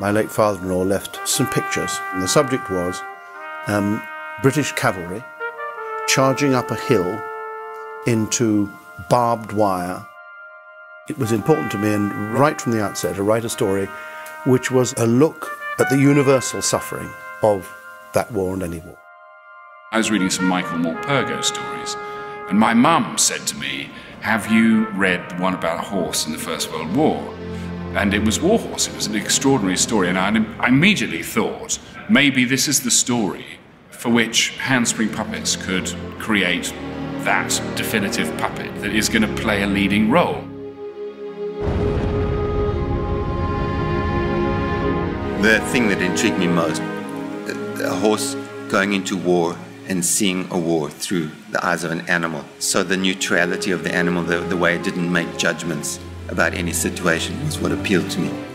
my late father-in-law left some pictures. And the subject was um, British cavalry charging up a hill into barbed wire. It was important to me, and right from the outset, to write a story which was a look at the universal suffering of that war and any war. I was reading some Michael Morpurgo stories, and my mum said to me, Have you read the one about a horse in the First World War? And it was Warhorse. It was an extraordinary story, and I immediately thought maybe this is the story for which Handspring Puppets could create that definitive puppet that is going to play a leading role. The thing that intrigued me most, a horse going into war and seeing a war through the eyes of an animal. So the neutrality of the animal, the, the way it didn't make judgments about any situation was what appealed to me.